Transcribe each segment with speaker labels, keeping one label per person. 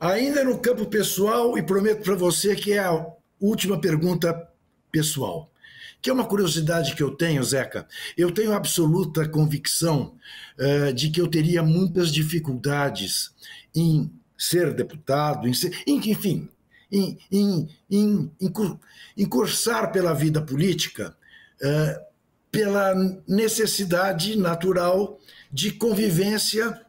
Speaker 1: Ainda no campo pessoal, e prometo para você que é a última pergunta pessoal, que é uma curiosidade que eu tenho, Zeca. Eu tenho absoluta convicção uh, de que eu teria muitas dificuldades em ser deputado, em ser, enfim, em, em, em, em, cursar pela vida política uh, pela necessidade natural de convivência,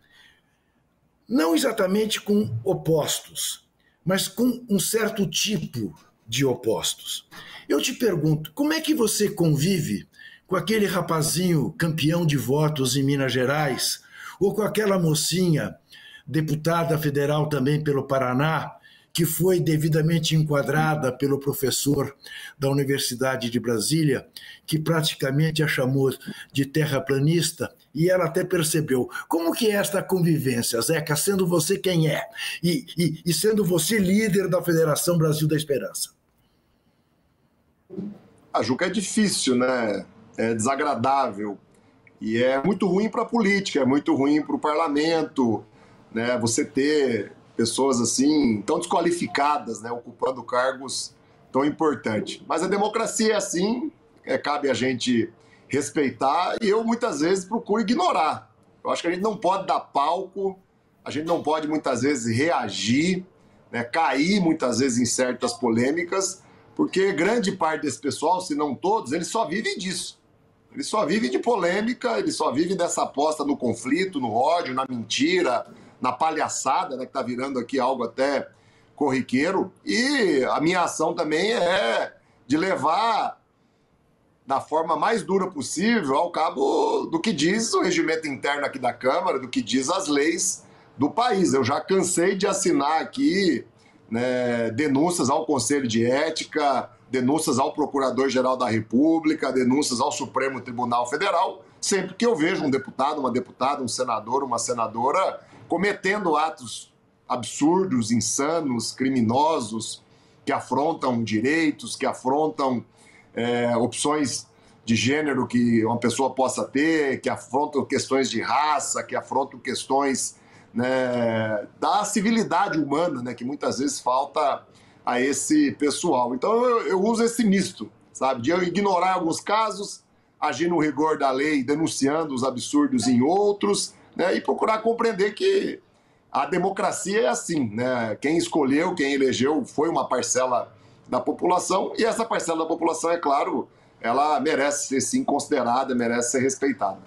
Speaker 1: não exatamente com opostos, mas com um certo tipo de opostos. Eu te pergunto, como é que você convive com aquele rapazinho campeão de votos em Minas Gerais, ou com aquela mocinha, deputada federal também pelo Paraná, que foi devidamente enquadrada pelo professor da Universidade de Brasília, que praticamente a chamou de terraplanista, e ela até percebeu. Como que é esta convivência, Zeca, sendo você quem é, e, e, e sendo você líder da Federação Brasil da Esperança?
Speaker 2: A Juca é difícil, né? É desagradável. E é muito ruim para a política, é muito ruim para o parlamento, né? Você ter pessoas assim tão desqualificadas, né, ocupando cargos tão importantes. Mas a democracia é assim, é, cabe a gente respeitar e eu muitas vezes procuro ignorar. Eu acho que a gente não pode dar palco, a gente não pode muitas vezes reagir, né, cair muitas vezes em certas polêmicas, porque grande parte desse pessoal, se não todos, eles só vivem disso. Eles só vivem de polêmica, eles só vivem dessa aposta no conflito, no ódio, na mentira, na palhaçada, né, que está virando aqui algo até corriqueiro. E a minha ação também é de levar da forma mais dura possível ao cabo do que diz o regimento interno aqui da Câmara, do que diz as leis do país. Eu já cansei de assinar aqui né, denúncias ao Conselho de Ética, denúncias ao Procurador-Geral da República, denúncias ao Supremo Tribunal Federal, sempre que eu vejo um deputado, uma deputada, um senador, uma senadora cometendo atos absurdos, insanos, criminosos, que afrontam direitos, que afrontam é, opções de gênero que uma pessoa possa ter, que afrontam questões de raça, que afrontam questões né, da civilidade humana, né, que muitas vezes falta a esse pessoal. Então eu, eu uso esse misto, sabe, de eu ignorar alguns casos, agir no rigor da lei, denunciando os absurdos em outros, né, e procurar compreender que a democracia é assim, né? Quem escolheu, quem elegeu foi uma parcela da população e essa parcela da população, é claro, ela merece ser sim considerada, merece ser respeitada.